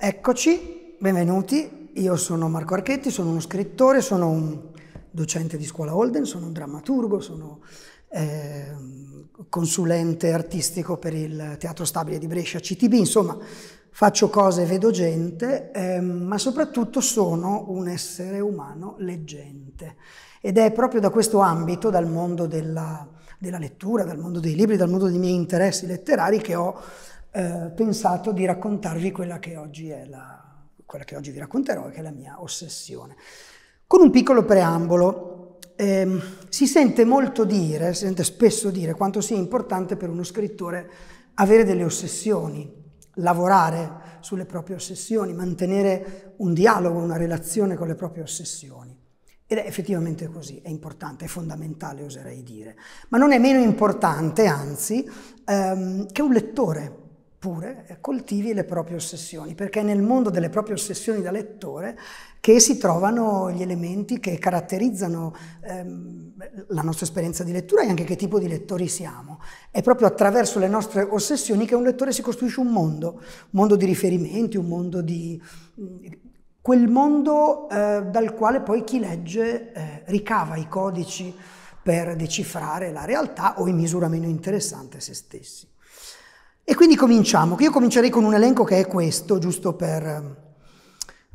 Eccoci, benvenuti. Io sono Marco Archetti, sono uno scrittore, sono un docente di scuola Holden, sono un drammaturgo, sono eh, consulente artistico per il Teatro Stabile di Brescia CTB, insomma faccio cose, vedo gente, eh, ma soprattutto sono un essere umano leggente. Ed è proprio da questo ambito, dal mondo della, della lettura, dal mondo dei libri, dal mondo dei miei interessi letterari che ho eh, pensato di raccontarvi quella che oggi è la, quella che oggi vi racconterò, che è la mia ossessione. Con un piccolo preambolo, eh, si sente molto dire, si sente spesso dire quanto sia importante per uno scrittore avere delle ossessioni, lavorare sulle proprie ossessioni, mantenere un dialogo, una relazione con le proprie ossessioni. Ed è effettivamente così, è importante, è fondamentale oserei dire. Ma non è meno importante, anzi, ehm, che un lettore pure eh, coltivi le proprie ossessioni, perché è nel mondo delle proprie ossessioni da lettore che si trovano gli elementi che caratterizzano ehm, la nostra esperienza di lettura e anche che tipo di lettori siamo. È proprio attraverso le nostre ossessioni che un lettore si costruisce un mondo, un mondo di riferimenti, un mondo di... quel mondo eh, dal quale poi chi legge eh, ricava i codici per decifrare la realtà o in misura meno interessante se stessi. E quindi cominciamo. Io comincerei con un elenco che è questo, giusto per,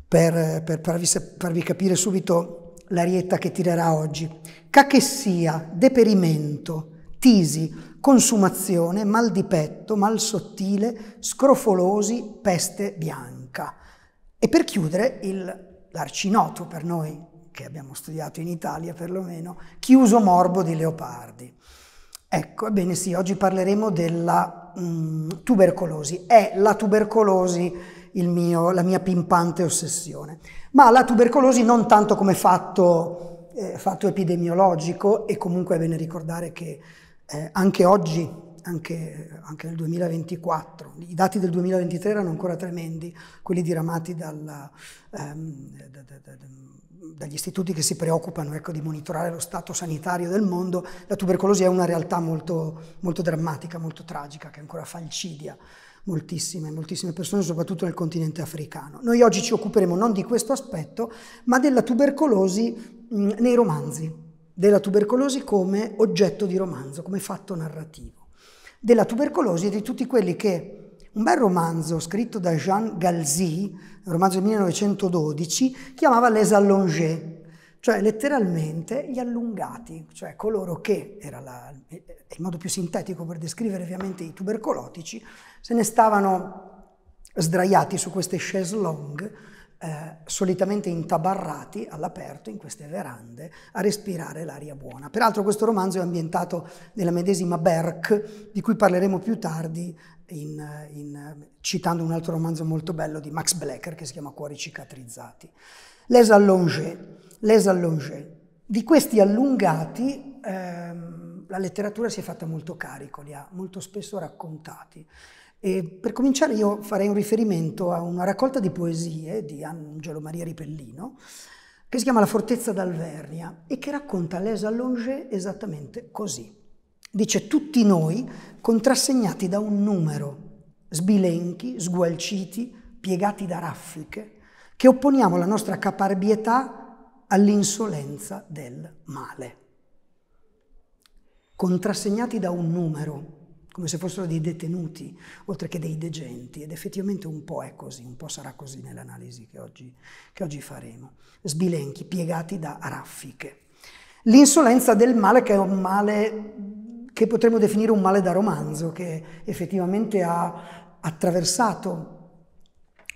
per, per farvi, farvi, capire subito l'arietta che tirerà oggi. Cachessia, deperimento, tisi, consumazione, mal di petto, mal sottile, scrofolosi, peste bianca. E per chiudere il, l'arcinoto per noi, che abbiamo studiato in Italia perlomeno, chiuso morbo di Leopardi. Ecco, ebbene sì, oggi parleremo della mm, tubercolosi. È la tubercolosi mio, la mia pimpante ossessione. Ma la tubercolosi non tanto come fatto, eh, fatto epidemiologico e comunque è bene ricordare che eh, anche oggi, anche, anche, nel 2024, i dati del 2023 erano ancora tremendi, quelli diramati dal, ehm, da, da, da, dagli istituti che si preoccupano ecco, di monitorare lo stato sanitario del mondo, la tubercolosi è una realtà molto, molto drammatica, molto tragica, che ancora falcidia moltissime, moltissime persone, soprattutto nel continente africano. Noi oggi ci occuperemo non di questo aspetto, ma della tubercolosi mh, nei romanzi, della tubercolosi come oggetto di romanzo, come fatto narrativo, della tubercolosi e di tutti quelli che un bel romanzo scritto da Jean Galzi, un romanzo del 1912, chiamava Les Allongés, cioè letteralmente gli allungati, cioè coloro che, era la, il modo più sintetico per descrivere ovviamente i tubercolotici, se ne stavano sdraiati su queste chaise longue eh, solitamente intabarrati all'aperto in queste verande a respirare l'aria buona. Peraltro questo romanzo è ambientato nella medesima Berck, di cui parleremo più tardi in, in, citando un altro romanzo molto bello di Max Blecker che si chiama Cuori cicatrizzati. Les allongés, les allongés. Di questi allungati ehm, la letteratura si è fatta molto carico, li ha molto spesso raccontati. E per cominciare io farei un riferimento a una raccolta di poesie di Angelo Maria Ripellino che si chiama La fortezza d'Alvernia e che racconta Les Allongés esattamente così. Dice tutti noi contrassegnati da un numero, sbilenchi, sgualciti, piegati da raffiche, che opponiamo la nostra caparbietà all'insolenza del male. Contrassegnati da un numero, come se fossero dei detenuti, oltre che dei degenti, ed effettivamente un po' è così, un po' sarà così nell'analisi che oggi, che oggi faremo. Sbilenchi, piegati da raffiche. L'insolenza del male, che è un male che potremmo definire un male da romanzo, che effettivamente ha attraversato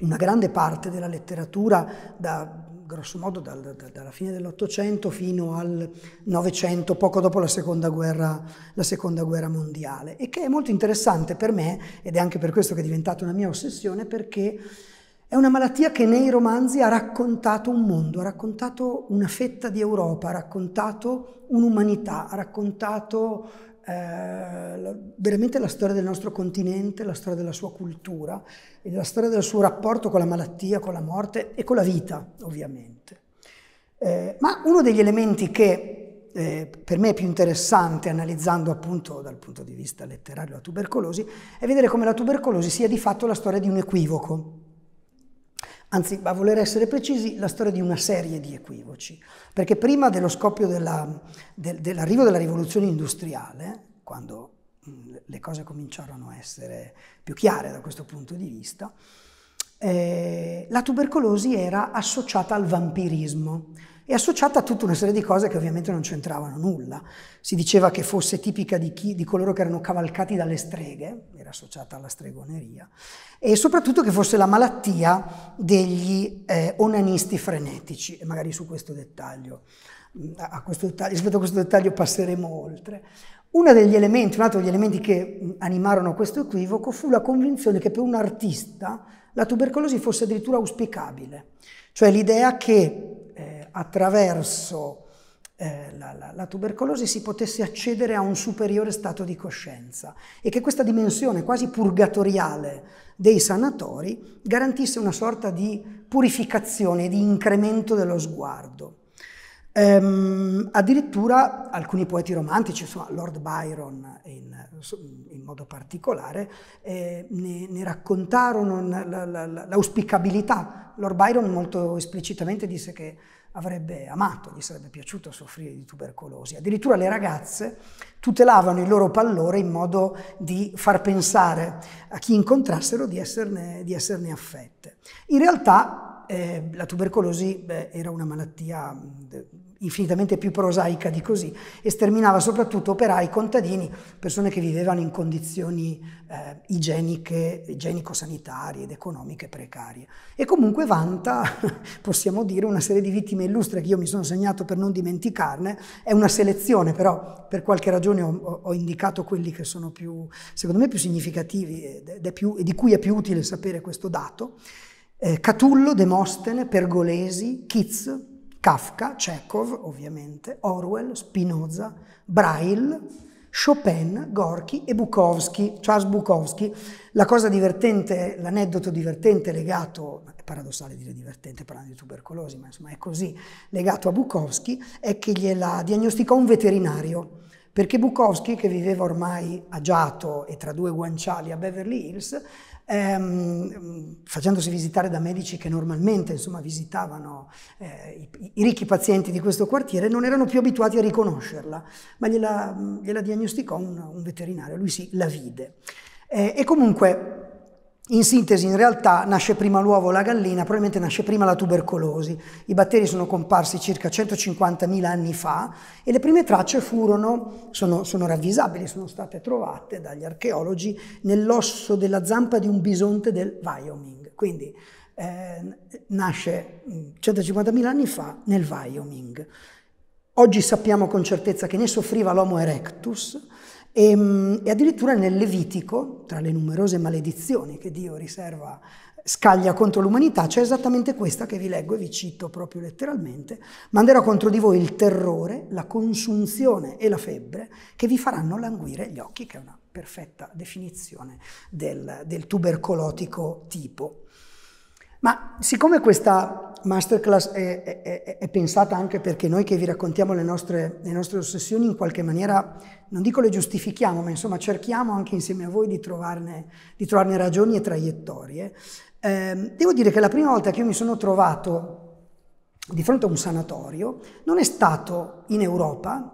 una grande parte della letteratura da grosso modo dal, da, dalla fine dell'Ottocento fino al Novecento, poco dopo la seconda, guerra, la seconda guerra mondiale, e che è molto interessante per me, ed è anche per questo che è diventata una mia ossessione, perché è una malattia che nei romanzi ha raccontato un mondo, ha raccontato una fetta di Europa, ha raccontato un'umanità, ha raccontato eh, veramente la storia del nostro continente, la storia della sua cultura e la storia del suo rapporto con la malattia, con la morte e con la vita, ovviamente. Eh, ma uno degli elementi che eh, per me è più interessante, analizzando appunto dal punto di vista letterario la tubercolosi, è vedere come la tubercolosi sia di fatto la storia di un equivoco. Anzi, a voler essere precisi, la storia di una serie di equivoci, perché prima dello scoppio della, de, dell'arrivo della rivoluzione industriale, quando le cose cominciarono a essere più chiare da questo punto di vista, eh, la tubercolosi era associata al vampirismo e associata a tutta una serie di cose che ovviamente non c'entravano nulla. Si diceva che fosse tipica di, chi, di coloro che erano cavalcati dalle streghe, era associata alla stregoneria, e soprattutto che fosse la malattia degli eh, onanisti frenetici, e magari su questo dettaglio, a questo dettaglio, rispetto a questo dettaglio passeremo oltre. Uno degli elementi, un altro degli elementi che animarono questo equivoco fu la convinzione che per un artista la tubercolosi fosse addirittura auspicabile, cioè l'idea che attraverso eh, la, la, la, tubercolosi si potesse accedere a un superiore stato di coscienza e che questa dimensione quasi purgatoriale dei sanatori garantisse una sorta di purificazione, di incremento dello sguardo. Ehm, addirittura alcuni poeti romantici, insomma Lord Byron in, in modo particolare, eh, ne, ne, raccontarono la, la, l'auspicabilità. Lord Byron molto esplicitamente disse che avrebbe amato, gli sarebbe piaciuto soffrire di tubercolosi. Addirittura le ragazze tutelavano il loro pallore in modo di far pensare a chi incontrassero di esserne, di esserne affette. In realtà eh, la tubercolosi beh, era una malattia infinitamente più prosaica di così, e sterminava soprattutto operai, contadini, persone che vivevano in condizioni eh, igieniche, igienico-sanitarie ed economiche precarie. E comunque vanta, possiamo dire, una serie di vittime illustre che io mi sono segnato per non dimenticarne, è una selezione, però per qualche ragione ho, ho indicato quelli che sono più, secondo me, più significativi e di cui è più utile sapere questo dato. Eh, Catullo, Demostene, Pergolesi, Keats, Kafka, Chekhov ovviamente, Orwell, Spinoza, Braille, Chopin, Gorky e Bukowski, Charles Bukowski. La cosa divertente, l'aneddoto divertente legato, è paradossale dire divertente parlando di tubercolosi, ma insomma è così, legato a Bukowski, è che gliela diagnosticò un veterinario, perché Bukowski, che viveva ormai agiato e tra due guanciali a Beverly Hills, ehm, facendosi visitare da medici che normalmente insomma, visitavano eh, i, i, ricchi pazienti di questo quartiere, non erano più abituati a riconoscerla, ma gliela, gliela diagnosticò un, un, veterinario, lui sì, la vide. Eh, e comunque in sintesi, in realtà nasce prima l'uovo o la gallina, probabilmente nasce prima la tubercolosi. I batteri sono comparsi circa 150.000 anni fa e le prime tracce furono, sono, sono ravvisabili, sono state trovate dagli archeologi nell'osso della zampa di un bisonte del Wyoming. Quindi eh, nasce 150.000 anni fa nel Wyoming. Oggi sappiamo con certezza che ne soffriva l'Homo erectus, e, ehm, e addirittura nel Levitico, tra le numerose maledizioni che Dio riserva scaglia contro l'umanità, c'è esattamente questa che vi leggo e vi cito proprio letteralmente, manderò contro di voi il terrore, la consunzione e la febbre che vi faranno languire gli occhi, che è una perfetta definizione del, del tubercolotico tipo. Ma siccome questa masterclass è, è, è, pensata anche perché noi che vi raccontiamo le nostre, le nostre, ossessioni in qualche maniera, non dico le giustifichiamo, ma insomma cerchiamo anche insieme a voi di trovarne, di trovarne ragioni e traiettorie, eh, devo dire che la prima volta che io mi sono trovato di fronte a un sanatorio non è stato in Europa,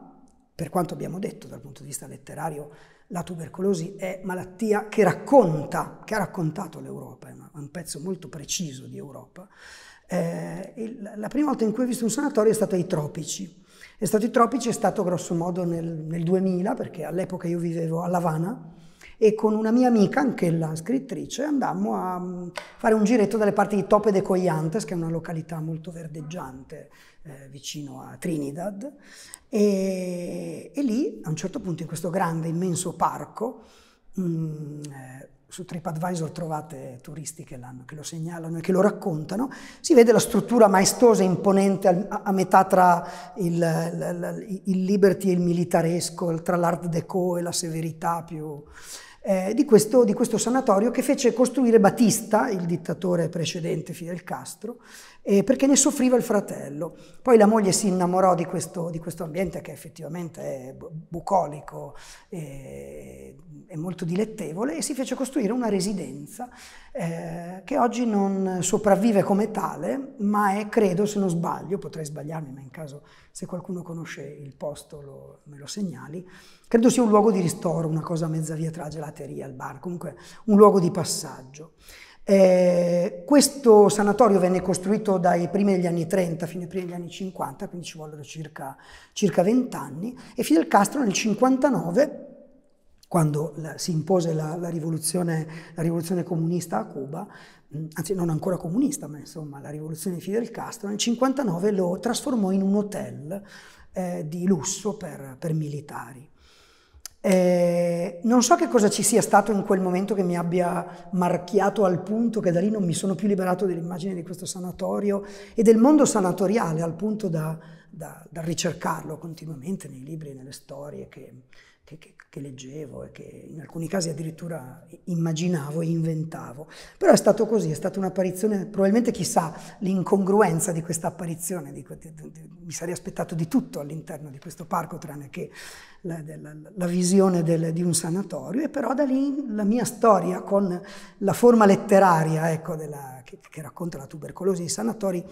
per quanto abbiamo detto dal punto di vista letterario, la tubercolosi è malattia che racconta, che ha raccontato l'Europa, è un pezzo molto preciso di Europa. Eh, la prima volta in cui ho visto un sanatorio è stato ai tropici. È stato ai tropici, è stato grosso modo nel, nel 2000, perché all'epoca io vivevo a Lavana, e con una mia amica, anche la scrittrice, andammo a mm, fare un giretto dalle parti di Tope de Coyantes, che è una località molto verdeggiante eh, vicino a Trinidad, e, e, lì a un certo punto in questo grande, immenso parco, mh, mm, eh, su TripAdvisor trovate turisti che, che, lo segnalano e che lo raccontano, si vede la struttura maestosa e imponente a, a metà tra il, il, il, Liberty e il militaresco, tra l'Art Deco e la severità più... eh, di, questo, di, questo, sanatorio che fece costruire Batista, il dittatore precedente Fidel Castro, eh, perché ne soffriva il fratello. Poi la moglie si innamorò di questo, di questo ambiente che effettivamente è bucolico e, e, molto dilettevole e si fece costruire una residenza eh, che oggi non sopravvive come tale, ma è, credo, se non sbaglio, potrei sbagliarmi, ma in caso se qualcuno conosce il posto lo, me lo segnali, credo sia un luogo di ristoro, una cosa mezza via tra la gelateria, il bar, comunque un luogo di passaggio. Eh, questo sanatorio venne costruito dai primi degli anni 30 fino ai primi degli anni 50, quindi ci vollero circa, circa 20 anni, e Fidel Castro nel 59 quando la, si impose la, la, rivoluzione, la, rivoluzione, comunista a Cuba, anzi non ancora comunista, ma insomma la rivoluzione di Fidel Castro, nel 1959 lo trasformò in un hotel eh, di lusso per, per militari. Eh, non so che cosa ci sia stato in quel momento che mi abbia marchiato al punto che da lì non mi sono più liberato dell'immagine di questo sanatorio e del mondo sanatoriale al punto da, da, da ricercarlo continuamente nei libri nelle storie che, che, che, che, leggevo e che in alcuni casi addirittura immaginavo e inventavo. Però è stato così, è stata un'apparizione, probabilmente chissà l'incongruenza di questa apparizione, di, di, di, mi sarei aspettato di tutto all'interno di questo parco tranne che la, la, la visione del, di un sanatorio e però da lì la mia storia con la forma letteraria ecco, della, che, che racconta la tubercolosi i sanatori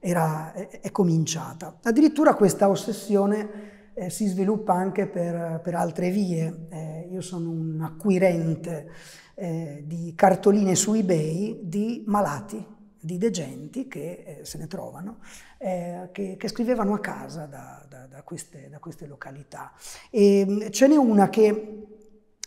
era, è, è cominciata. Addirittura questa ossessione eh, si sviluppa anche per, per altre vie. Eh, io sono un acquirente eh, di cartoline su eBay di malati, di degenti che eh, se ne trovano, eh, che, che, scrivevano a casa da, da, da, queste, da queste, località. E mm, ce n'è una che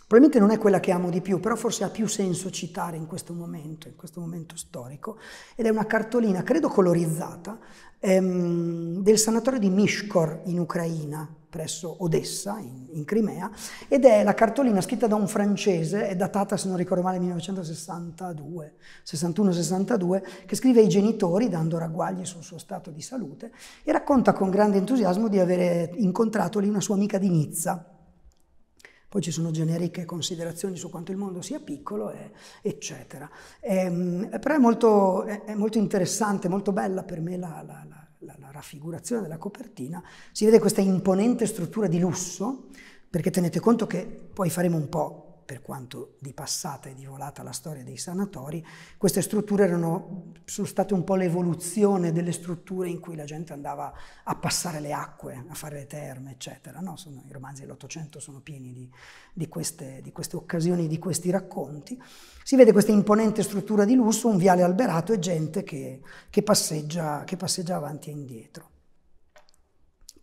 Probabilmente non è quella che amo di più, però forse ha più senso citare in questo momento, in questo momento storico, ed è una cartolina, credo colorizzata, ehm, del sanatorio di Mishkor in Ucraina, presso Odessa, in, in, Crimea, ed è la cartolina scritta da un francese, è datata, se non ricordo male, 1962, 61-62, che scrive ai genitori, dando ragguagli sul suo stato di salute, e racconta con grande entusiasmo di avere incontrato lì una sua amica di Nizza, poi ci sono generiche considerazioni su quanto il mondo sia piccolo, e, eccetera. E, ehm, però è molto, è, è molto, interessante, molto bella per me la, la, la, la raffigurazione della copertina. Si vede questa imponente struttura di lusso, perché tenete conto che poi faremo un po' per quanto di passata e di volata la storia dei sanatori, queste strutture erano, sono state un po' l'evoluzione delle strutture in cui la gente andava a passare le acque, a fare le terme, eccetera. No? Sono, I romanzi dell'Ottocento sono pieni di, di, queste, di queste occasioni, di questi racconti. Si vede questa imponente struttura di lusso, un viale alberato e gente che, che, passeggia, che passeggia avanti e indietro.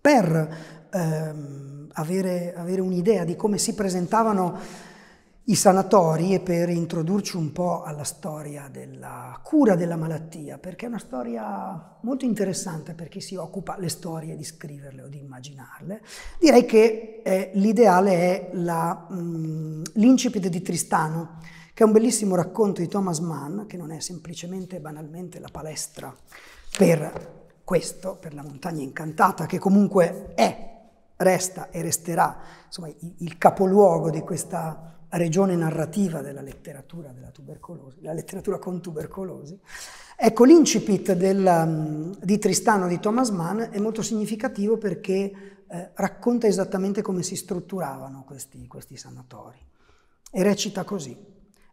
Per ehm, avere, avere un'idea di come si presentavano i sanatori e per introdurci un po' alla storia della cura della malattia, perché è una storia molto interessante per chi si occupa le storie di scriverle o di immaginarle. Direi che eh, l'ideale è mm, l'incipit di Tristano, che è un bellissimo racconto di Thomas Mann, che non è semplicemente e banalmente la palestra per questo, per la montagna incantata, che comunque è, resta e resterà insomma, il capoluogo di questa regione narrativa della letteratura della tubercolosi, la letteratura con tubercolosi. Ecco, l'incipit um, di Tristano di Thomas Mann è molto significativo perché eh, racconta esattamente come si strutturavano questi, questi sanatori. E recita così.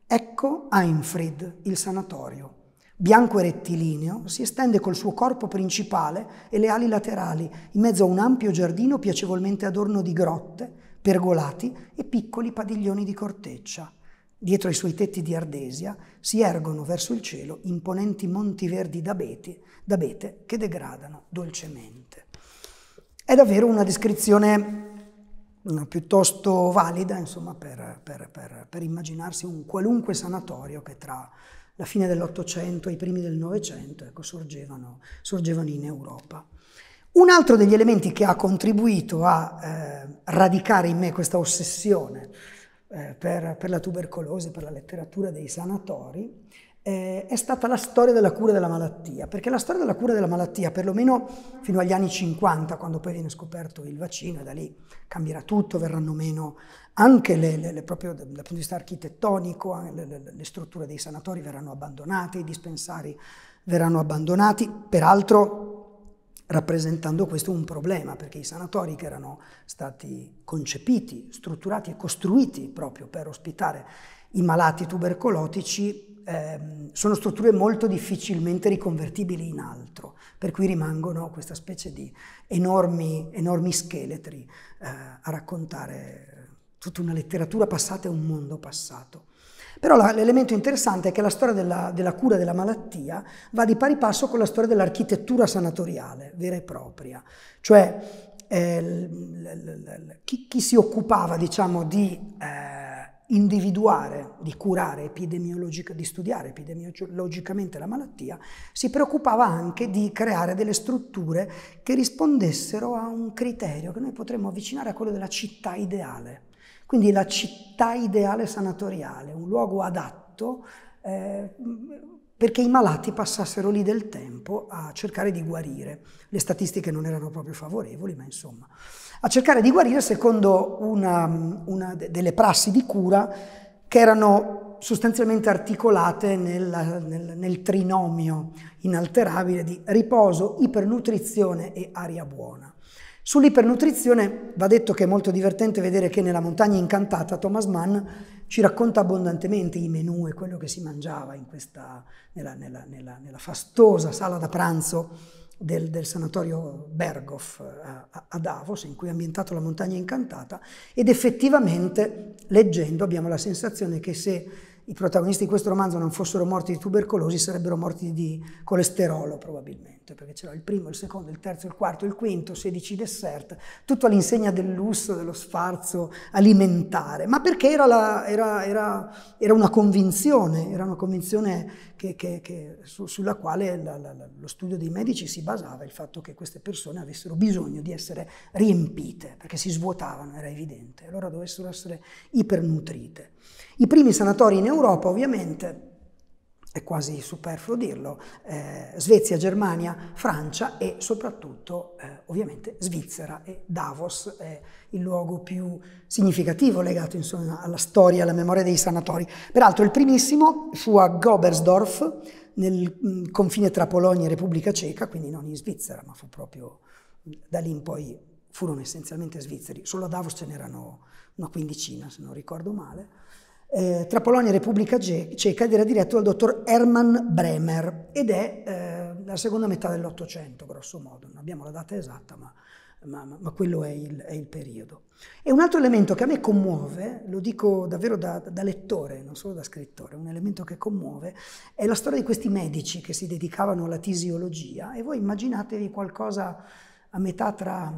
Ecco Einfried, il sanatorio. Bianco e rettilineo, si estende col suo corpo principale e le ali laterali, in mezzo a un ampio giardino piacevolmente adorno di grotte, pergolati e piccoli padiglioni di corteccia. Dietro ai suoi tetti di ardesia si ergono verso il cielo imponenti monti verdi d'abete, d'abete che degradano dolcemente. È davvero una descrizione piuttosto valida insomma, per, per, per, per, immaginarsi un qualunque sanatorio che tra la fine dell'Ottocento e i primi del Novecento ecco, sorgevano, sorgevano in Europa. Un altro degli elementi che ha contribuito a eh, radicare in me questa ossessione eh, per, per, la tubercolosi, per la letteratura dei sanatori, eh, è stata la storia della cura della malattia, perché la storia della cura della malattia, perlomeno fino agli anni 50, quando poi viene scoperto il vaccino, e da lì cambierà tutto, verranno meno anche le, le, le, proprio dal punto di vista architettonico, le, le strutture dei sanatori verranno abbandonate, i dispensari verranno abbandonati, peraltro rappresentando questo un problema, perché i sanatori che erano stati concepiti, strutturati e costruiti proprio per ospitare i malati tubercolotici ehm, sono strutture molto difficilmente riconvertibili in altro, per cui rimangono questa specie di enormi, enormi scheletri eh, a raccontare tutta una letteratura passata e un mondo passato. Però l'elemento interessante è che la storia della, della, cura della malattia va di pari passo con la storia dell'architettura sanatoriale vera e propria. Cioè eh, l, l, l, chi, chi, si occupava diciamo, di eh, individuare, di curare epidemiologica, di studiare epidemiologicamente la malattia, si preoccupava anche di creare delle strutture che rispondessero a un criterio che noi potremmo avvicinare a quello della città ideale. Quindi la città ideale sanatoriale, un luogo adatto eh, perché i malati passassero lì del tempo a cercare di guarire. Le statistiche non erano proprio favorevoli, ma insomma, a cercare di guarire secondo una, una delle prassi di cura che erano sostanzialmente articolate nel, nel, nel trinomio inalterabile di riposo, ipernutrizione e aria buona. Sull'ipernutrizione va detto che è molto divertente vedere che nella montagna incantata Thomas Mann ci racconta abbondantemente i menù e quello che si mangiava questa, nella, nella, nella, nella, fastosa sala da pranzo del, del sanatorio Berghof a, a, Davos, in cui è ambientato la montagna incantata, ed effettivamente leggendo abbiamo la sensazione che se i protagonisti di questo romanzo non fossero morti di tubercolosi sarebbero morti di colesterolo probabilmente, perché c'era il primo, il secondo, il terzo, il quarto, il quinto, 16 dessert, tutto all'insegna del lusso, dello sfarzo alimentare, ma perché era, la, era, era, era una convinzione, era una convinzione che, che, che, su, sulla quale la, la, lo studio dei medici si basava, il fatto che queste persone avessero bisogno di essere riempite, perché si svuotavano, era evidente, allora dovessero essere ipernutrite. I primi sanatori in Europa ovviamente, è quasi superfluo dirlo, eh, Svezia, Germania, Francia e soprattutto eh, ovviamente Svizzera e Davos è il luogo più significativo legato insomma, alla storia, alla memoria dei sanatori. Peraltro il primissimo fu a Gobersdorf, nel mh, mm, confine tra Polonia e Repubblica Ceca, quindi non in Svizzera, ma fu proprio da lì in poi furono essenzialmente svizzeri. Solo a Davos ce n'erano una quindicina, se non ricordo male eh, tra Polonia e Repubblica Ceca ed era diretto dal dottor Hermann Bremer ed è eh, la seconda metà dell'Ottocento, grosso modo. Non abbiamo la data esatta, ma, ma, ma quello è il, è il, periodo. E un altro elemento che a me commuove, lo dico davvero da, da lettore, non solo da scrittore, un elemento che commuove, è la storia di questi medici che si dedicavano alla tisiologia e voi immaginatevi qualcosa a metà tra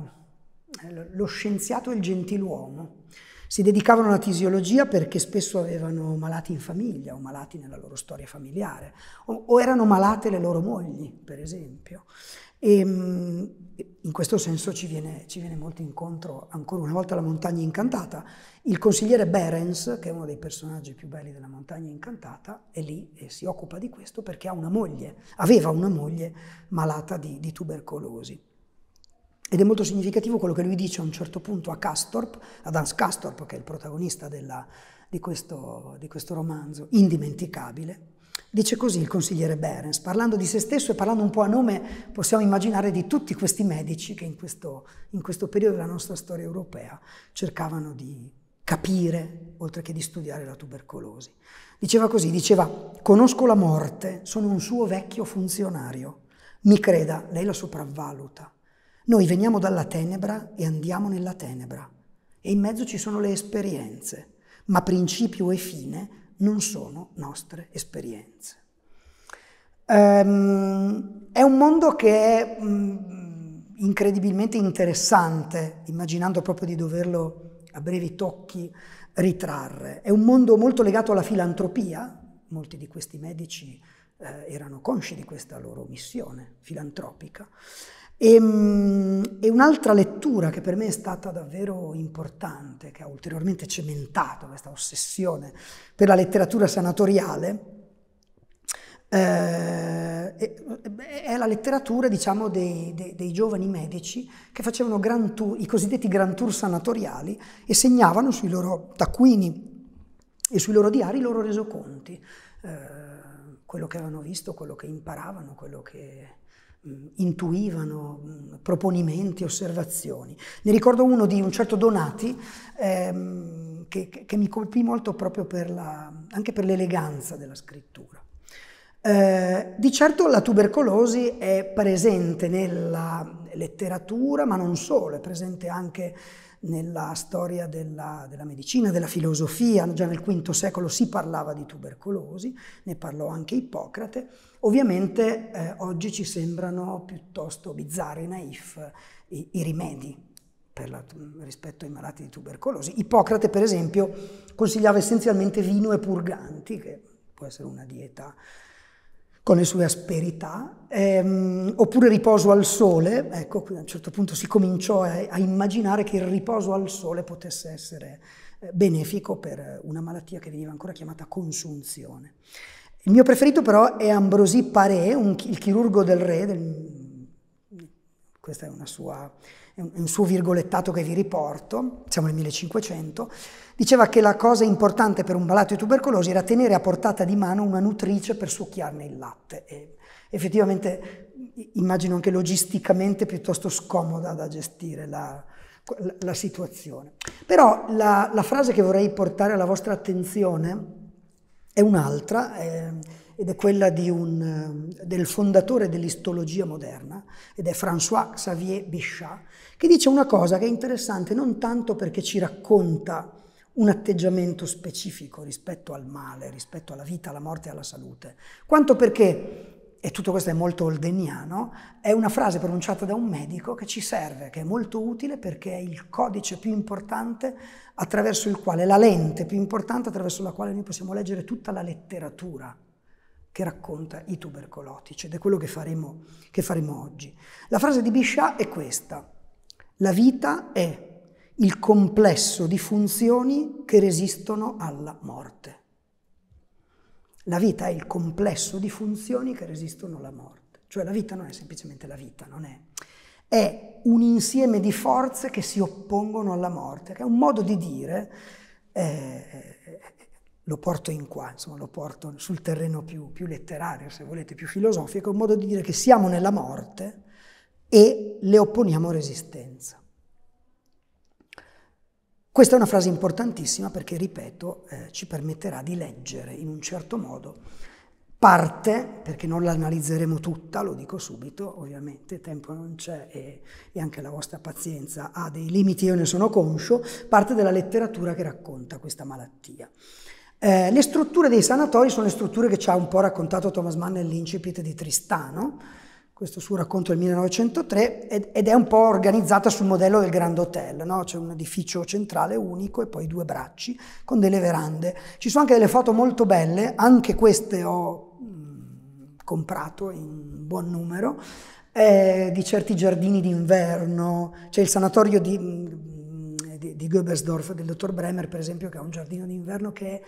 eh, lo scienziato e il gentiluomo. Si dedicavano alla tisiologia perché spesso avevano malati in famiglia o malati nella loro storia familiare o, o erano malate le loro mogli, per esempio. E mm, in questo senso ci viene, ci viene, molto incontro ancora una volta la montagna incantata. Il consigliere Berens, che è uno dei personaggi più belli della montagna incantata, è lì e si occupa di questo perché ha una moglie, aveva una moglie malata di, di tubercolosi. Ed è molto significativo quello che lui dice a un certo punto a Castorp, ad Hans Castorp, che è il protagonista della, di, questo, di, questo, romanzo, indimenticabile. Dice così il consigliere Berens, parlando di se stesso e parlando un po' a nome, possiamo immaginare di tutti questi medici che in questo, in questo periodo della nostra storia europea cercavano di capire, oltre che di studiare la tubercolosi. Diceva così, diceva, conosco la morte, sono un suo vecchio funzionario. Mi creda, lei la sopravvaluta. Noi veniamo dalla tenebra e andiamo nella tenebra e in mezzo ci sono le esperienze, ma principio e fine non sono nostre esperienze. Um, è un mondo che è um, incredibilmente interessante, immaginando proprio di doverlo a brevi tocchi ritrarre. È un mondo molto legato alla filantropia, molti di questi medici eh, erano consci di questa loro missione filantropica. E, ehm, e, un'altra lettura che per me è stata davvero importante, che ha ulteriormente cementato questa ossessione per la letteratura sanatoriale, Eh, è la letteratura, diciamo, dei, dei, dei, giovani medici che facevano tour, i cosiddetti grand tour sanatoriali e segnavano sui loro taccuini e sui loro diari i loro resoconti, eh, quello che avevano visto, quello che imparavano, quello che intuivano, proponimenti, osservazioni. Ne ricordo uno di un certo Donati ehm, che, che, mi colpì molto proprio per la, anche per l'eleganza della scrittura. Eh, di certo la tubercolosi è presente nella letteratura, ma non solo, è presente anche nella storia della, della, medicina, della filosofia, già nel V secolo si parlava di tubercolosi, ne parlò anche Ippocrate. Ovviamente eh, oggi ci sembrano piuttosto bizzarri, naif i, i rimedi la, rispetto ai malati di tubercolosi. Ippocrate, per esempio, consigliava essenzialmente vino e purganti, che può essere una dieta con le sue asperità, ehm, oppure riposo al sole, ecco, a un certo punto si cominciò a, a immaginare che il riposo al sole potesse essere eh, benefico per una malattia che veniva ancora chiamata consunzione. Il mio preferito però è Ambrosi Paré, un, il chirurgo del re, del, questa è sua è un suo virgolettato che vi riporto, siamo nel 1500, diceva che la cosa importante per un malato di tubercolosi era tenere a portata di mano una nutrice per succhiarne il latte. E effettivamente immagino anche logisticamente piuttosto scomoda da gestire la, la, la situazione. Però la, la, frase che vorrei portare alla vostra attenzione è un'altra. Eh, ed è quella un, del fondatore dell'istologia moderna, ed è François Xavier Bichat, che dice una cosa che è interessante non tanto perché ci racconta un atteggiamento specifico rispetto al male, rispetto alla vita, alla morte e alla salute, quanto perché, e tutto questo è molto oldeniano, è una frase pronunciata da un medico che ci serve, che è molto utile perché è il codice più importante attraverso il quale, la lente più importante attraverso la quale noi possiamo leggere tutta la letteratura che racconta i tubercolotici ed è quello che faremo, che faremo oggi. La frase di Bichat è questa. La vita è il complesso di funzioni che resistono alla morte. La vita è il complesso di funzioni che resistono alla morte. Cioè la vita non è semplicemente la vita, non è. È un insieme di forze che si oppongono alla morte, che è un modo di dire eh, lo porto in qua, insomma lo porto sul terreno più, più letterario, se volete, più filosofico, è un modo di dire che siamo nella morte e le opponiamo resistenza. Questa è una frase importantissima perché, ripeto, eh, ci permetterà di leggere in un certo modo parte, perché non l'analizzeremo tutta, lo dico subito, ovviamente, tempo non c'è e, e, anche la vostra pazienza ha dei limiti, io ne sono conscio, parte della letteratura che racconta questa malattia. Eh, le strutture dei sanatori sono le strutture che ci ha un po' raccontato Thomas Mann nell'incipit di Tristano, questo suo racconto del 1903, ed è un po' organizzata sul modello del Grand Hotel, no? c'è un edificio centrale unico e poi due bracci con delle verande. Ci sono anche delle foto molto belle, anche queste ho mm, comprato in buon numero, eh, di certi giardini d'inverno, c'è il sanatorio di, mm, di, di Goebersdorf del dottor Bremer, per esempio, che ha un giardino d'inverno che è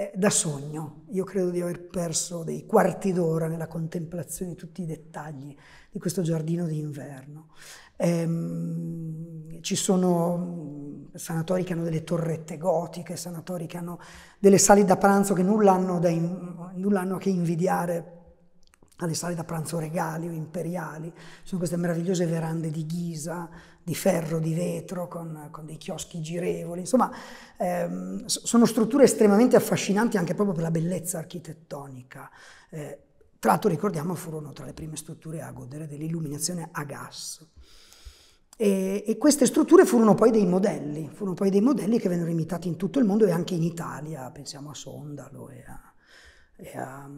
eh, da sogno. Io credo di aver perso dei quarti d'ora nella contemplazione di tutti i dettagli di questo giardino d'inverno. Ehm, ci sono mm, sanatori che hanno delle torrette gotiche, sanatori che hanno delle sali da pranzo che nulla hanno, da in, nulla hanno che invidiare alle sale da pranzo regali o imperiali. Sono queste meravigliose verande di ghisa, di ferro, di vetro, con, con dei chioschi girevoli. Insomma, ehm, sono strutture estremamente affascinanti anche proprio per la bellezza architettonica. Eh, tra l'altro ricordiamo furono tra le prime strutture a godere dell'illuminazione a gas. E, e, queste strutture furono poi dei modelli, furono poi dei modelli che vennero imitati in tutto il mondo e anche in Italia, pensiamo a Sondalo e a, e a,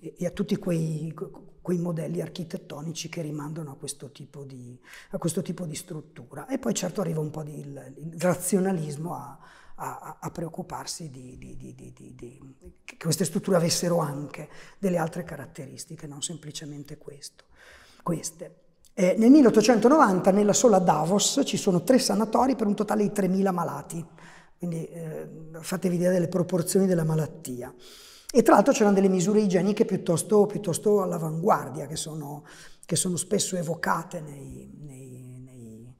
e a tutti quei, quei, modelli architettonici che rimandano a questo, di, a questo, tipo di, struttura. E poi certo arriva un po' di, il, il razionalismo a, a, a preoccuparsi di, di, che queste strutture avessero anche delle altre caratteristiche, non semplicemente questo, queste. Eh, nel 1890 nella sola Davos ci sono tre sanatori per un totale di 3.000 malati, quindi eh, fatevi idea delle proporzioni della malattia. E tra l'altro c'erano delle misure igieniche piuttosto, piuttosto all'avanguardia, che sono, che sono, spesso evocate nei, nei,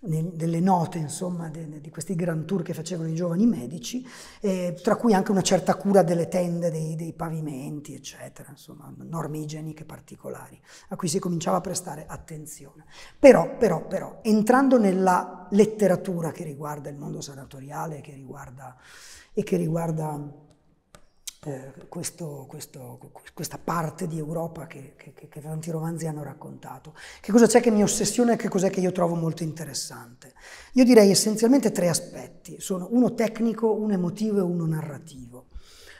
nei, nelle note insomma, de, di questi grand tour che facevano i giovani medici, eh, tra cui anche una certa cura delle tende, dei, dei pavimenti, eccetera, insomma, norme igieniche particolari, a cui si cominciava a prestare attenzione. Però, però, però, entrando nella letteratura che riguarda il mondo sanatoriale che riguarda, e che riguarda questo, questo, questa parte di Europa che, che, che, tanti romanzi hanno raccontato. Che cosa c'è che mi ossessiona e che cos'è che io trovo molto interessante? Io direi essenzialmente tre aspetti, sono uno tecnico, uno emotivo e uno narrativo.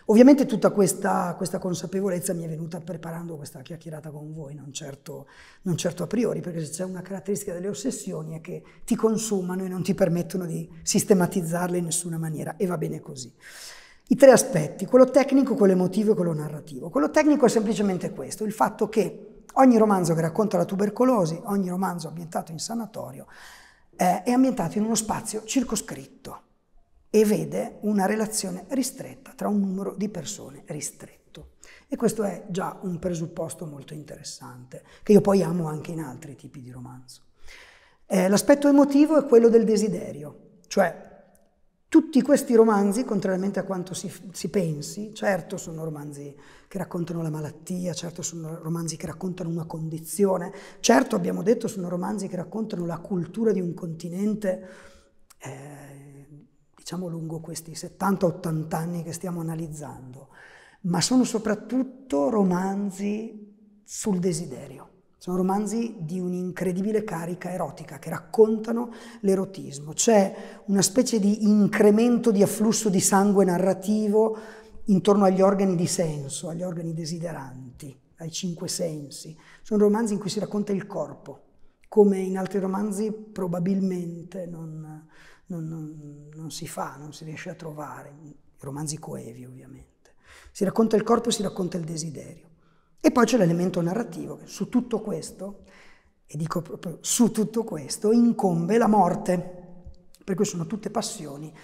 Ovviamente tutta questa, questa, consapevolezza mi è venuta preparando questa chiacchierata con voi, non certo, non certo, a priori, perché se c'è una caratteristica delle ossessioni è che ti consumano e non ti permettono di sistematizzarle in nessuna maniera, e va bene così. I tre aspetti, quello tecnico, quello emotivo e quello narrativo. Quello tecnico è semplicemente questo, il fatto che ogni romanzo che racconta la tubercolosi, ogni romanzo ambientato in sanatorio, eh, è ambientato in uno spazio circoscritto e vede una relazione ristretta tra un numero di persone ristretto. E questo è già un presupposto molto interessante, che io poi amo anche in altri tipi di romanzo. Eh, l'aspetto emotivo è quello del desiderio, cioè tutti questi romanzi, contrariamente a quanto si, si, pensi, certo sono romanzi che raccontano la malattia, certo sono romanzi che raccontano una condizione, certo abbiamo detto sono romanzi che raccontano la cultura di un continente, eh, diciamo lungo questi 70-80 anni che stiamo analizzando, ma sono soprattutto romanzi sul desiderio. Sono romanzi di un'incredibile carica erotica che raccontano l'erotismo. C'è una specie di incremento di afflusso di sangue narrativo intorno agli organi di senso, agli organi desideranti, ai cinque sensi. Sono romanzi in cui si racconta il corpo, come in altri romanzi probabilmente non, non, non, non si fa, non si riesce a trovare, romanzi coevi ovviamente. Si racconta il corpo e si racconta il desiderio. E poi c'è l'elemento narrativo, su tutto questo, e dico proprio su tutto questo, incombe la morte, per cui sono tutte passioni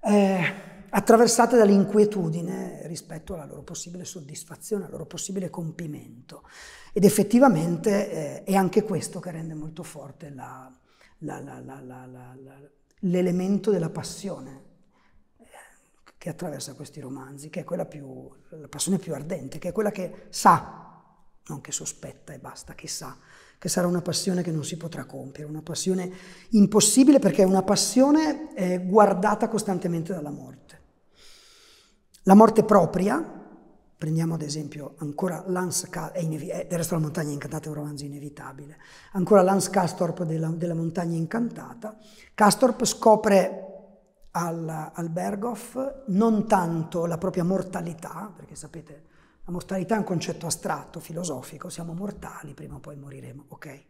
eh, attraversate dall'inquietudine rispetto alla loro possibile soddisfazione, al loro possibile compimento. Ed effettivamente eh, è anche questo che rende molto forte la, la, la, l'elemento della passione che attraversa questi romanzi, che è quella più, la passione più ardente, che è quella che sa, non che sospetta e basta, che sa, che sarà una passione che non si potrà compiere, una passione impossibile perché è una passione guardata costantemente dalla morte. La morte propria, prendiamo ad esempio ancora Lance, è inevi- del resto la montagna incantata è un romanzo inevitabile, ancora Lance Castorp della, della montagna incantata, Castorp scopre al, al Berghoff non tanto la propria mortalità, perché sapete, la mortalità è un concetto astratto, filosofico, siamo mortali, prima o poi moriremo, ok?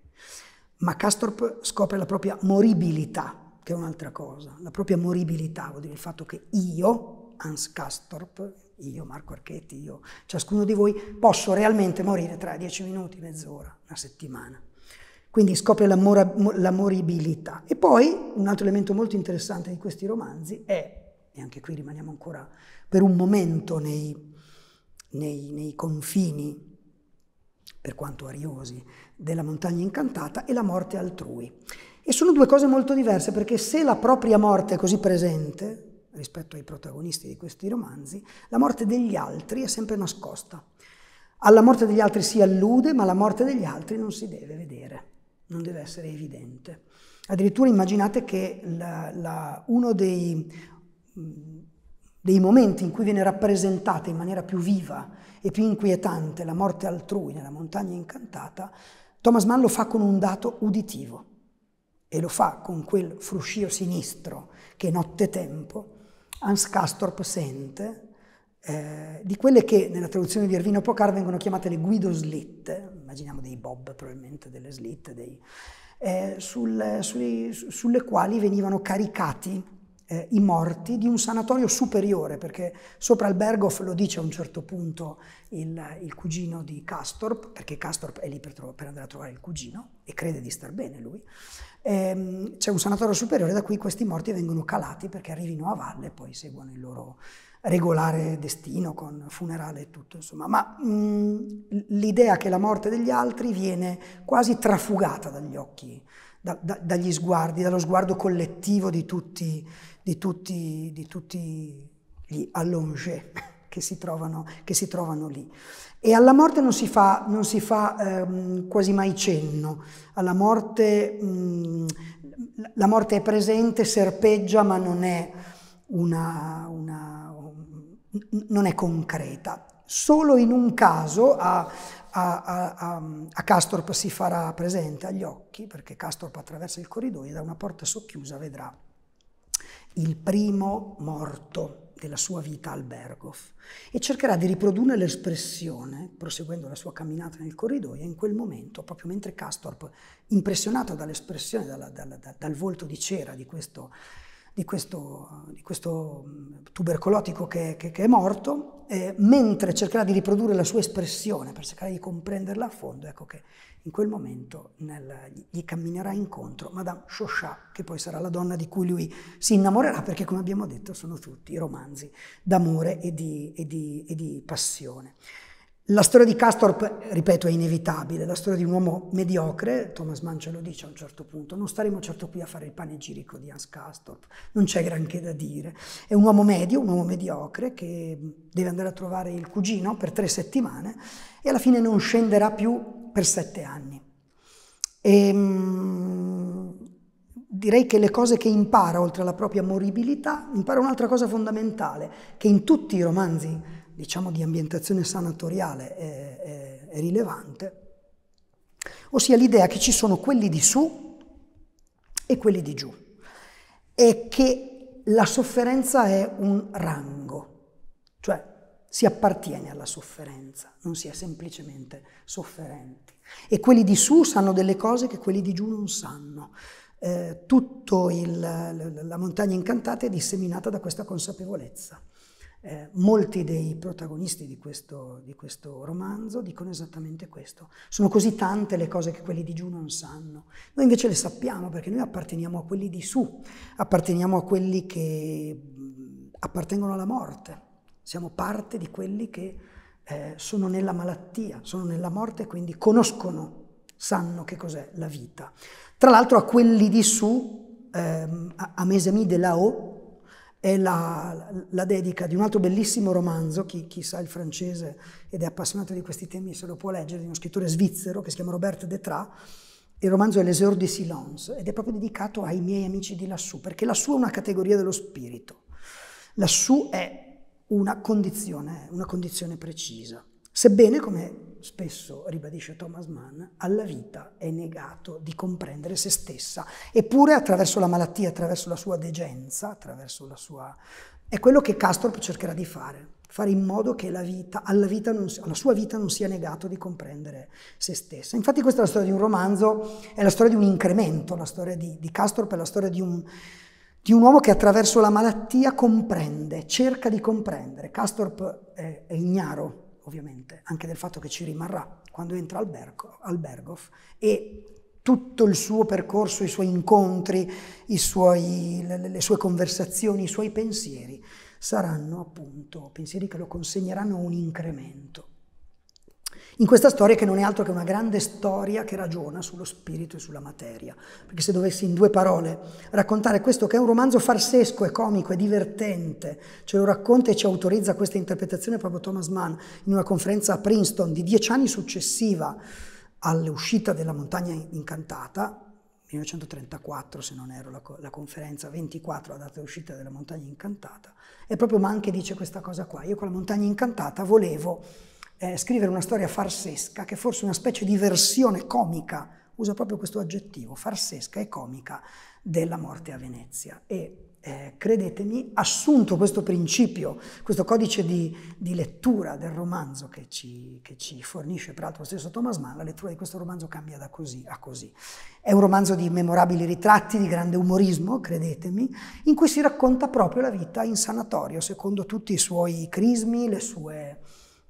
Ma Castorp scopre la propria moribilità, che è un'altra cosa. La propria moribilità vuol dire il fatto che io, Hans Castorp, io, Marco Archetti, io, ciascuno di voi, posso realmente morire tra dieci minuti, mezz'ora, una settimana. Quindi scopre la, moribilità. E poi un altro elemento molto interessante di questi romanzi è, e anche qui rimaniamo ancora per un momento nei, nei, nei confini, per quanto ariosi, della montagna incantata, è la morte altrui. E sono due cose molto diverse, perché se la propria morte è così presente, rispetto ai protagonisti di questi romanzi, la morte degli altri è sempre nascosta. Alla morte degli altri si allude, ma la morte degli altri non si deve vedere non deve essere evidente. Addirittura immaginate che la, la, uno dei, dei, momenti in cui viene rappresentata in maniera più viva e più inquietante la morte altrui nella montagna incantata, Thomas Mann lo fa con un dato uditivo e lo fa con quel fruscio sinistro che nottetempo Hans Castorp sente eh, di quelle che nella traduzione di Ervino Pocar vengono chiamate le guido slitte, immaginiamo dei bob probabilmente, delle slitte, dei, eh, sul, sui, sulle quali venivano caricati eh, i morti di un sanatorio superiore, perché sopra il Berghoff lo dice a un certo punto il, il cugino di Castorp, perché Castorp è lì per, per, andare a trovare il cugino e crede di star bene lui. Ehm, c'è un sanatorio superiore da cui questi morti vengono calati perché arrivino a valle e poi seguono il loro regolare destino con funerale e tutto, insomma. Ma mh, l'idea che la morte degli altri viene quasi trafugata dagli occhi, da, da, dagli sguardi, dallo sguardo collettivo di tutti, di tutti, di tutti gli allongés che si trovano, che si trovano lì. E alla morte non si fa, non si fa ehm, quasi mai cenno, alla morte, mh, la morte è presente, serpeggia, ma non è, una, una, non è concreta. Solo in un caso a, a, a, a, Castorp si farà presente agli occhi, perché Castorp attraversa il corridoio e da una porta socchiusa vedrà il primo morto della sua vita al Berghof e cercherà di riprodurre l'espressione, proseguendo la sua camminata nel corridoio, in quel momento, proprio mentre Castorp, impressionato dall'espressione, dalla, dal, dal volto di cera di questo, di questo, di questo tubercolotico che, che, che è morto, eh, mentre cercherà di riprodurre la sua espressione per cercare di comprenderla a fondo, ecco che in quel momento nel, gli camminerà incontro Madame Chauchat, che poi sarà la donna di cui lui si innamorerà, perché come abbiamo detto sono tutti romanzi d'amore e di, e di, e di passione. La storia di Castorp, ripeto, è inevitabile, la storia di un uomo mediocre, Thomas Mann ce lo dice a un certo punto, non staremo certo qui a fare il panegirico di Hans Castorp, non c'è granché da dire. È un uomo medio, un uomo mediocre che deve andare a trovare il cugino per tre settimane e alla fine non scenderà più per sette anni. E, mh, direi che le cose che impara, oltre alla propria moribilità, impara un'altra cosa fondamentale, che in tutti i romanzi diciamo di ambientazione sanatoriale è, è, è rilevante, ossia l'idea che ci sono quelli di su e quelli di giù e che la sofferenza è un rango, cioè si appartiene alla sofferenza, non si è semplicemente sofferenti. E quelli di su sanno delle cose che quelli di giù non sanno. Eh, tutta la montagna incantata è disseminata da questa consapevolezza. Eh, molti dei protagonisti di questo, di questo, romanzo dicono esattamente questo. Sono così tante le cose che quelli di giù non sanno. Noi invece le sappiamo perché noi apparteniamo a quelli di su, apparteniamo a quelli che appartengono alla morte. Siamo parte di quelli che eh, sono nella malattia, sono nella morte e quindi conoscono, sanno che cos'è la vita. Tra l'altro a quelli di su, eh, a Mes amis de là-haut, è la, la, dedica di un altro bellissimo romanzo, chi, chi, sa il francese ed è appassionato di questi temi se lo può leggere, di uno scrittore svizzero che si chiama Robert Detrat. Il romanzo è Les Heures de Silence ed è proprio dedicato ai miei amici di lassù, perché lassù è una categoria dello spirito. Lassù è una condizione, una condizione precisa. Sebbene, come spesso ribadisce Thomas Mann, alla vita è negato di comprendere se stessa, eppure attraverso la malattia, attraverso la sua degenza, attraverso la sua... è quello che Castorp cercherà di fare, fare in modo che vita, alla, vita non, alla sua vita non sia negato di comprendere se stessa. Infatti questa è la storia di un romanzo, è la storia di un incremento, la storia di, di Castorp è la storia di un, di un uomo che attraverso la malattia comprende, cerca di comprendere. Castorp è, è ignaro ovviamente, anche del fatto che ci rimarrà quando entra al, Bergo, al Berghof e tutto il suo percorso, i suoi incontri, i suoi, le, le, sue conversazioni, i suoi pensieri saranno appunto pensieri che lo consegneranno a un incremento in questa storia che non è altro che una grande storia che ragiona sullo spirito e sulla materia. Perché se dovessi in due parole raccontare questo che è un romanzo farsesco e comico e divertente, ce lo racconta e ci autorizza questa interpretazione proprio Thomas Mann in una conferenza a Princeton di dieci anni successiva all'uscita della montagna incantata, 1934 se non ero la, la conferenza, 24 la data d'uscita della montagna incantata, e proprio Mann che dice questa cosa qua, io con la montagna incantata volevo eh, scrivere una storia farsesca, che fosse una specie di versione comica, usa proprio questo aggettivo, farsesca e comica, della morte a Venezia. E eh, credetemi, assunto questo principio, questo codice di, di lettura del romanzo che ci, che ci, fornisce peraltro lo stesso Thomas Mann, la lettura di questo romanzo cambia da così a così. È un romanzo di memorabili ritratti, di grande umorismo, credetemi, in cui si racconta proprio la vita in sanatorio, secondo tutti i suoi crismi, le sue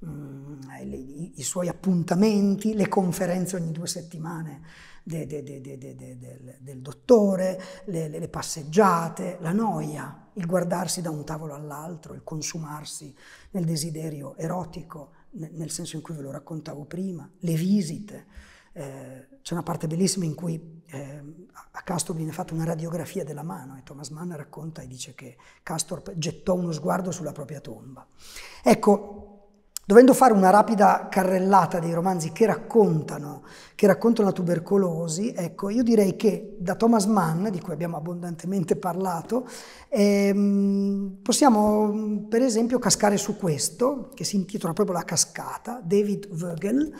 i, i, suoi appuntamenti, le conferenze ogni due settimane de, de, de, del, del, dottore, le, le, passeggiate, la noia, il guardarsi da un tavolo all'altro, il consumarsi nel desiderio erotico, nel senso in cui ve lo raccontavo prima, le visite. Eh, c'è una parte bellissima in cui eh, a Castor viene fatta una radiografia della mano e Thomas Mann racconta e dice che Castor gettò uno sguardo sulla propria tomba. Ecco, Dovendo fare una rapida carrellata dei romanzi che raccontano, che raccontano la tubercolosi, ecco, io direi che da Thomas Mann, di cui abbiamo abbondantemente parlato, ehm, possiamo per esempio cascare su questo, che si intitola proprio La cascata, David Vogel.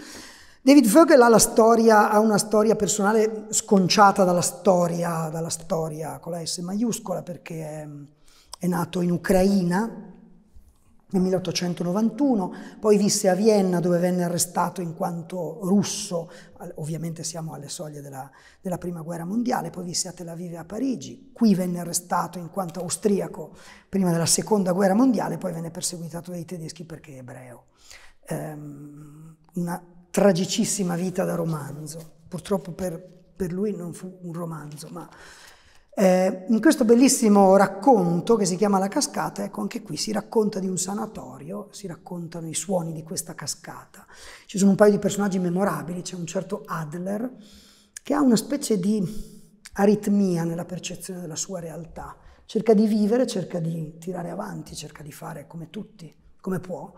David Vogel ha, storia, ha una storia personale sconciata dalla storia, dalla storia con la S maiuscola, perché è, è nato in Ucraina, nel 1891, poi visse a Vienna dove venne arrestato in quanto russo, ovviamente siamo alle soglie della, della, prima guerra mondiale, poi visse a Tel Aviv e a Parigi, qui venne arrestato in quanto austriaco prima della seconda guerra mondiale, poi venne perseguitato dai tedeschi perché ebreo. Ehm, una tragicissima vita da romanzo, purtroppo per, per lui non fu un romanzo, ma eh, in questo bellissimo racconto che si chiama La cascata, ecco anche qui si racconta di un sanatorio, si raccontano i suoni di questa cascata. Ci sono un paio di personaggi memorabili, c'è un certo Adler che ha una specie di aritmia nella percezione della sua realtà, cerca di vivere, cerca di tirare avanti, cerca di fare come tutti, come può,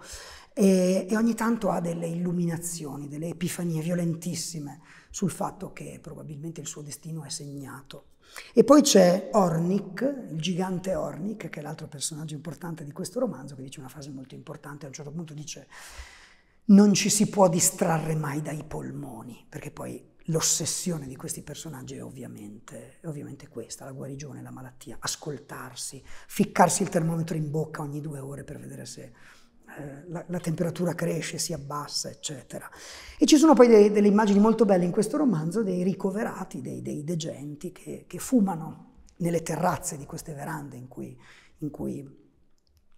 e, e ogni tanto ha delle illuminazioni, delle epifanie violentissime sul fatto che probabilmente il suo destino è segnato. E poi c'è Ornik, il gigante Ornik, che è l'altro personaggio importante di questo romanzo, che dice una frase molto importante, a un certo punto dice non ci si può distrarre mai dai polmoni, perché poi l'ossessione di questi personaggi è ovviamente, è ovviamente questa, la guarigione, la malattia, ascoltarsi, ficcarsi il termometro in bocca ogni due ore per vedere se eh, la, la, temperatura cresce, si abbassa, eccetera. E ci sono poi dei, delle immagini molto belle in questo romanzo dei ricoverati, dei, dei degenti che, che, fumano nelle terrazze di queste verande in cui, in, cui,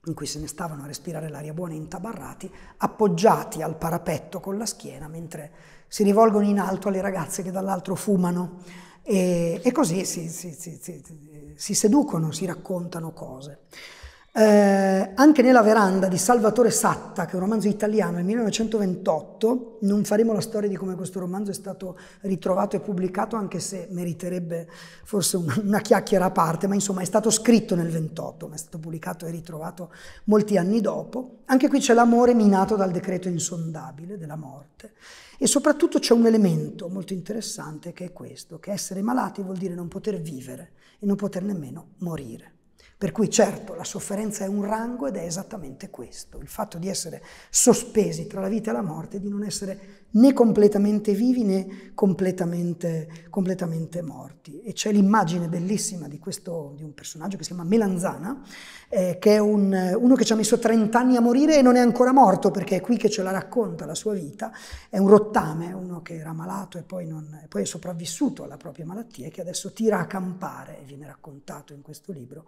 in cui se ne stavano a respirare l'aria buona intabarrati, appoggiati al parapetto con la schiena mentre si rivolgono in alto alle ragazze che dall'altro fumano. E, e così si, si, si, si seducono, si raccontano cose. Eh, anche nella veranda di Salvatore Satta, che è un romanzo italiano del 1928, non faremo la storia di come questo romanzo è stato ritrovato e pubblicato, anche se meriterebbe forse una, una chiacchiera a parte, ma insomma è stato scritto nel 28, ma è stato pubblicato e ritrovato molti anni dopo. Anche qui c'è l'amore minato dal decreto insondabile della morte. E soprattutto c'è un elemento molto interessante che è questo, che essere malati vuol dire non poter vivere e non poter nemmeno morire. Per cui certo la sofferenza è un rango ed è esattamente questo, il fatto di essere sospesi tra la vita e la morte, di non essere né completamente vivi né completamente, completamente morti. E c'è l'immagine bellissima di, questo, di un personaggio che si chiama Melanzana, eh, che è un, uno che ci ha messo 30 anni a morire e non è ancora morto perché è qui che ce la racconta la sua vita, è un rottame, uno che era malato e poi, non, poi è sopravvissuto alla propria malattia e che adesso tira a campare, e viene raccontato in questo libro,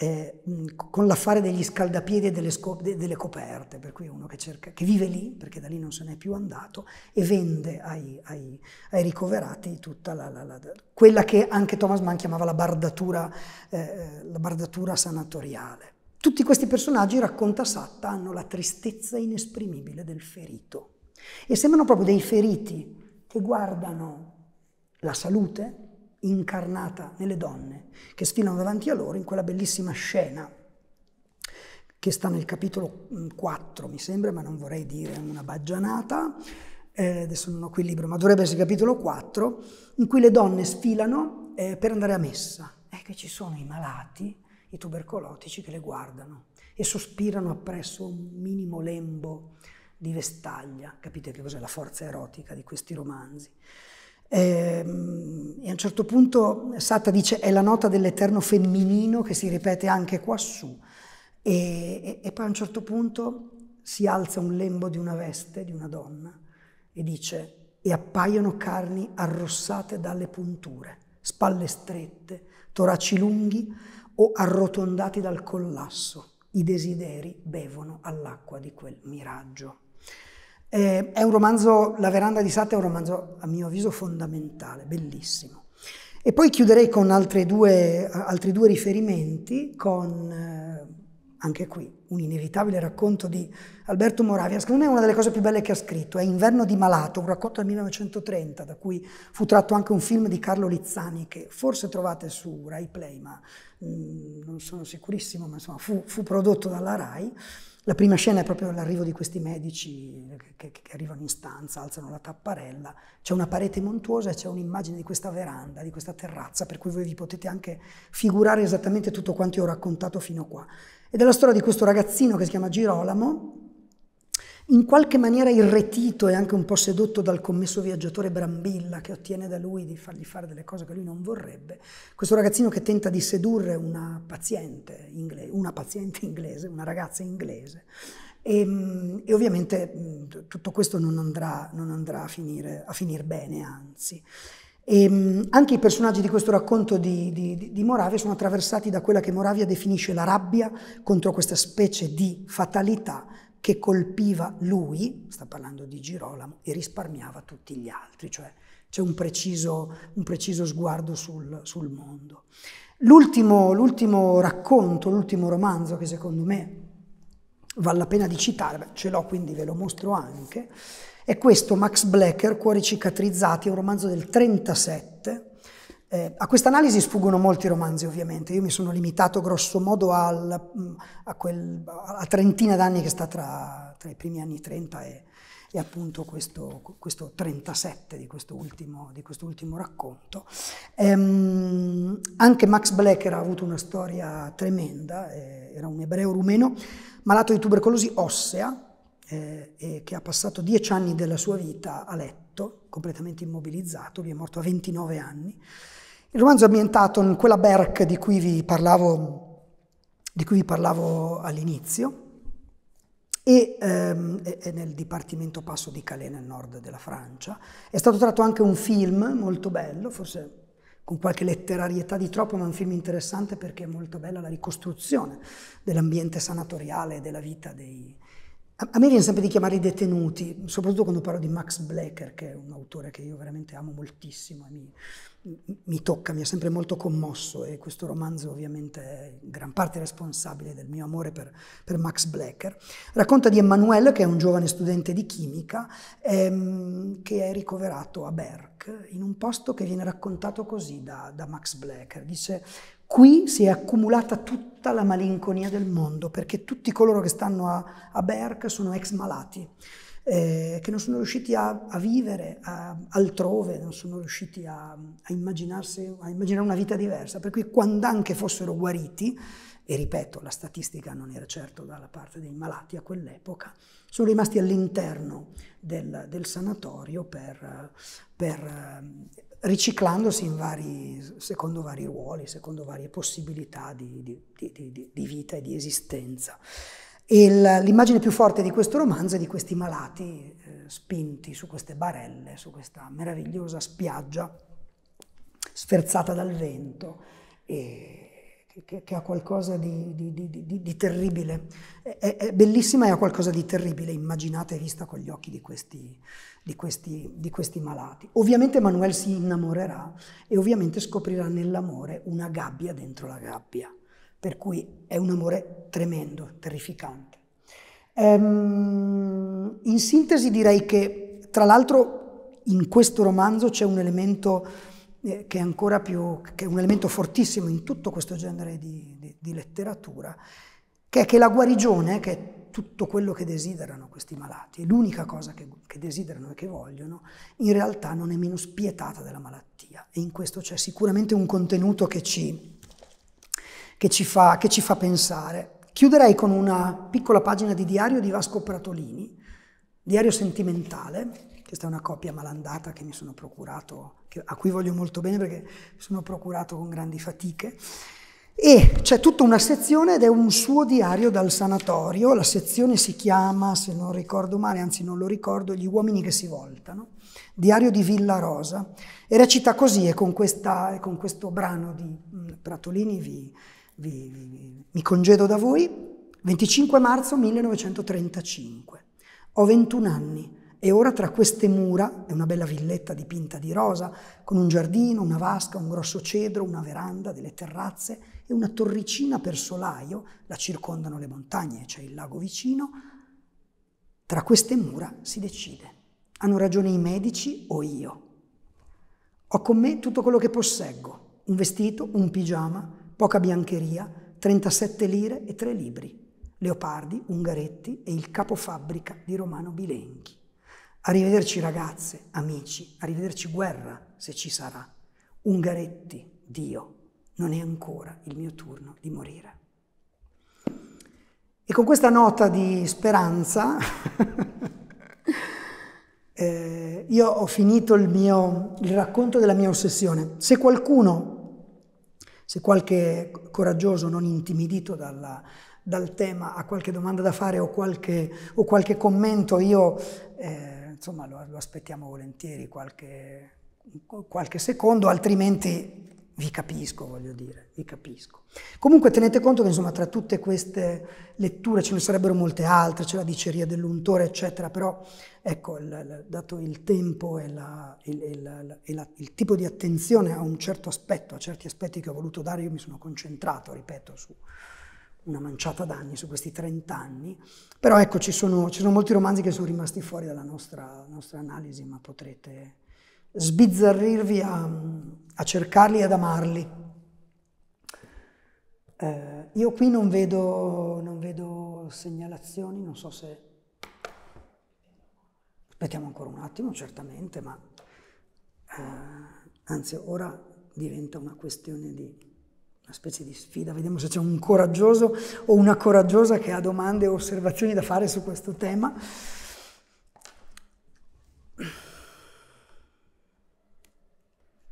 eh, con l'affare degli scaldapiedi e delle, delle, coperte, per cui uno che, cerca, che, vive lì, perché da lì non se n'è più andato, e vende ai, ai, ai ricoverati tutta la, la, la, quella che anche Thomas Mann chiamava la bardatura, eh, la bardatura sanatoriale. Tutti questi personaggi, racconta Satta, hanno la tristezza inesprimibile del ferito e sembrano proprio dei feriti che guardano la salute, incarnata nelle donne che sfilano davanti a loro in quella bellissima scena che sta nel capitolo 4, mm, mi sembra, ma non vorrei dire una baggianata, eh, adesso non ho qui il libro, ma dovrebbe essere il capitolo 4, in cui le donne sfilano eh, per andare a messa. E che ci sono i malati, i tubercolotici che le guardano e sospirano appresso un minimo lembo di vestaglia. Capite che cos'è la forza erotica di questi romanzi? Ehm, e a un certo punto Satta dice è la nota dell'eterno femminino che si ripete anche quassù. E, e, e poi a un certo punto si alza un lembo di una veste di una donna e dice e appaiono carni arrossate dalle punture, spalle strette, toraci lunghi o arrotondati dal collasso, I desideri bevono all'acqua di quel miraggio. Eh, è un romanzo, La veranda di Sate è un romanzo a mio avviso fondamentale, bellissimo. E poi chiuderei con due, altri due riferimenti, con eh, anche qui un inevitabile racconto di Alberto Moravia. Secondo me è una delle cose più belle che ha scritto, è Inverno di Malato, un racconto del 1930, da cui fu tratto anche un film di Carlo Lizzani, che forse trovate su Rai Play, ma mh, mm, non sono sicurissimo, ma insomma fu, fu prodotto dalla Rai. La prima scena è proprio l'arrivo di questi medici che, che, arrivano in stanza, alzano la tapparella, c'è una parete montuosa e c'è un'immagine di questa veranda, di questa terrazza, per cui voi vi potete anche figurare esattamente tutto quanto io ho raccontato fino a qua. Ed è la storia di questo ragazzino che si chiama Girolamo, in qualche maniera irretito e anche un po' sedotto dal commesso viaggiatore Brambilla che ottiene da lui di fargli fare delle cose che lui non vorrebbe. Questo ragazzino che tenta di sedurre una paziente inglese, una, paziente inglese, una ragazza inglese. E, mm, e ovviamente tutto questo non andrà, non andrà a, finire, a finire bene, anzi. E ehm, anche i personaggi di questo racconto di, di, di, Moravia sono attraversati da quella che Moravia definisce la rabbia contro questa specie di fatalità che colpiva lui, sta parlando di Girolamo, e risparmiava tutti gli altri, cioè c'è un preciso, un preciso sguardo sul, sul mondo. L'ultimo, l'ultimo racconto, l'ultimo romanzo che secondo me vale la pena di citare, beh, ce l'ho quindi ve lo mostro anche, è questo Max Blecker, Cuori cicatrizzati, è un romanzo del 37. Eh, a questa analisi sfuggono molti romanzi ovviamente, io mi sono limitato grosso modo al, mm, a, quel, a trentina d'anni che sta tra, tra, i primi anni 30 e, e appunto questo, questo, 37 di questo ultimo, di questo ultimo racconto. Ehm, anche Max Blecker ha avuto una storia tremenda, eh, era un ebreo rumeno malato di tubercolosi ossea, eh, e che ha passato dieci anni della sua vita a letto, completamente immobilizzato, lui è morto a 29 anni. Il romanzo è ambientato in quella Berck di cui vi parlavo, cui vi parlavo all'inizio e ehm, è nel dipartimento Passo di Calais nel nord della Francia. È stato tratto anche un film molto bello, forse con qualche letterarietà di troppo, ma un film interessante perché è molto bella la ricostruzione dell'ambiente sanatoriale, della vita dei, a me viene sempre di chiamare i detenuti, soprattutto quando parlo di Max Blecker, che è un autore che io veramente amo moltissimo mi, mi tocca, mi ha sempre molto commosso e questo romanzo ovviamente è in gran parte responsabile del mio amore per, per Max Blecker. Racconta di Emmanuel, che è un giovane studente di chimica, ehm, che è ricoverato a Berck, in un posto che viene raccontato così da, da Max Blecker. Dice, Qui si è accumulata tutta la malinconia del mondo, perché tutti coloro che stanno a, a Berk sono ex malati, eh, che non sono riusciti a, a vivere a, altrove, non sono riusciti a, a immaginare una vita diversa. Per cui quando anche fossero guariti, e ripeto, la statistica non era certo dalla parte dei malati a quell'epoca, sono rimasti all'interno del, del sanatorio per, per riciclandosi vari, secondo vari ruoli, secondo varie possibilità di, di, di, di vita e di esistenza. L'immagine più forte di questo romanzo è di questi malati eh, spinti su queste barelle, su questa meravigliosa spiaggia sferzata dal vento e che, che ha qualcosa di, di, di, di terribile. È, è, bellissima e ha qualcosa di terribile, immaginata e vista con gli occhi di questi, questi, di questi malati. Ovviamente Emanuele si innamorerà e ovviamente scoprirà nell'amore una gabbia dentro la gabbia, per cui è un amore tremendo, terrificante. Ehm, in sintesi direi che, tra l'altro, in questo romanzo c'è un elemento eh, che è ancora più, che è un elemento fortissimo in tutto questo genere di, di, di letteratura, che è che la guarigione, che è tutto quello che desiderano questi malati, è l'unica cosa che, che, desiderano e che vogliono, in realtà non è meno spietata della malattia. E in questo c'è sicuramente un contenuto che ci, che ci, fa, che ci fa pensare. Chiuderei con una piccola pagina di diario di Vasco Pratolini, diario sentimentale, questa è una coppia malandata che mi sono procurato, a cui voglio molto bene perché mi sono procurato con grandi fatiche. E c'è tutta una sezione ed è un suo diario dal sanatorio. La sezione si chiama, se non ricordo male, anzi non lo ricordo, Gli uomini che si voltano. Diario di Villa Rosa. E recita così, e con, questa, e con questo brano di mm, Pratolini vi, vi, vi, mi congedo da voi 25 marzo 1935. Ho 21 anni e ora tra queste mura è una bella villetta dipinta di rosa, con un giardino, una vasca, un grosso cedro, una veranda, delle terrazze e una torricina per solaio, la circondano le montagne, c'è il lago vicino. Tra queste mura si decide. Hanno ragione i medici o io? Ho con me tutto quello che posseggo, un vestito, un pigiama, poca biancheria, 37 lire e 3 libri. Leopardi, Ungaretti e il capofabbrica di Romano Bilenchi. Arrivederci ragazze, amici, arrivederci guerra, se ci sarà. Ungaretti, Dio, non è ancora il mio turno di morire. E con questa nota di speranza eh, io ho finito il, mio, il racconto della mia ossessione. Se qualcuno, se qualche coraggioso non intimidito dalla, dal tema ha qualche domanda da fare o qualche, o qualche commento, io eh, insomma lo, lo, aspettiamo volentieri qualche, qualche secondo, altrimenti vi capisco, voglio dire, vi capisco. Comunque tenete conto che insomma tra tutte queste letture ce ne sarebbero molte altre, c'è la diceria dell'untore, eccetera, però ecco, il, dato il tempo e, la, il, il, la, il, tipo di attenzione a un certo aspetto, a certi aspetti che ho voluto dare, io mi sono concentrato, ripeto, su, una manciata d'anni, su questi 30 anni, però ecco ci sono, ci sono molti romanzi che sono rimasti fuori dalla nostra, nostra analisi, ma potrete sbizzarrirvi a, a cercarli e ad amarli. Eh, io qui non vedo, non vedo segnalazioni, non so se... Aspettiamo ancora un attimo, certamente, ma eh, anzi ora diventa una questione di una specie di sfida, vediamo se c'è un coraggioso o una coraggiosa che ha domande o osservazioni da fare su questo tema.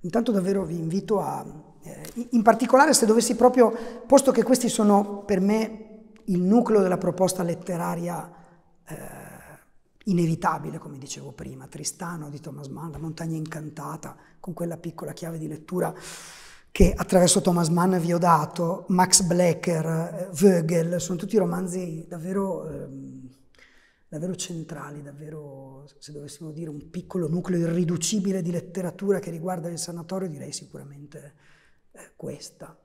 Intanto davvero vi invito a, eh, in particolare se dovessi proprio, posto che questi sono per me il nucleo della proposta letteraria eh, inevitabile, come dicevo prima, Tristano di Thomas Mann, La montagna incantata, con quella piccola chiave di lettura che attraverso Thomas Mann vi ho dato, Max Blecker, Vögel, sono tutti romanzi davvero, ehm, davvero centrali, davvero, se dovessimo dire, un piccolo nucleo irriducibile di letteratura che riguarda il sanatorio, direi sicuramente eh, questa.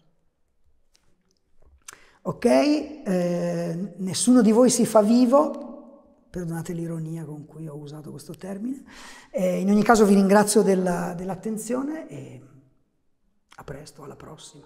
Ok, eh, nessuno di voi si fa vivo, perdonate l'ironia con cui ho usato questo termine, eh, in ogni caso vi ringrazio della, dell'attenzione e a presto, alla prossima.